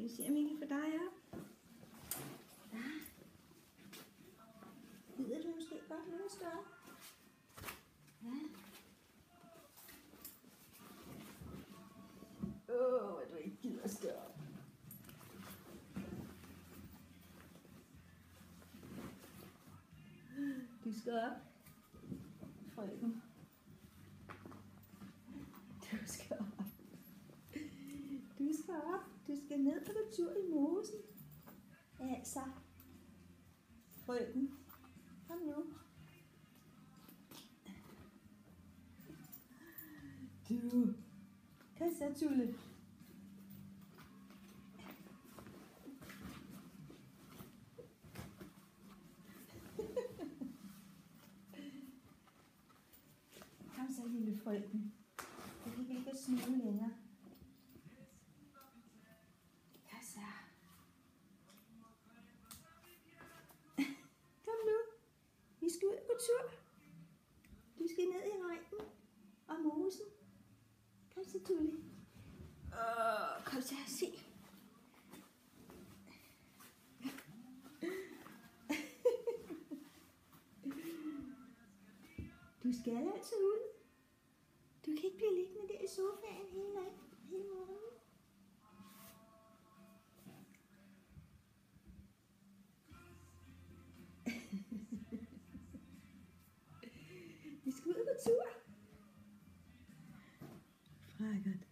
Skal vi se, om vi kan få dig op? Ja. Gider du måske godt nu at? Ja. Åh, oh, at du ikke gider at stå op. Du skal op, frøken. Du skal op. Du skal op. Du skal ned på en tur i mosen. Altså, frøken. Kom nu. Du. Kom så, Tulle. Kom så, lille frøken. Jeg kan ikke snyde længere. På tur. Du skal ned i regnen og mosen. Kom så, Tulle. Åh, kom så, se. Du skal altså ud. Du kan ikke blive liggende der i sofaen hele Vi skal ud på tur. Frækkert.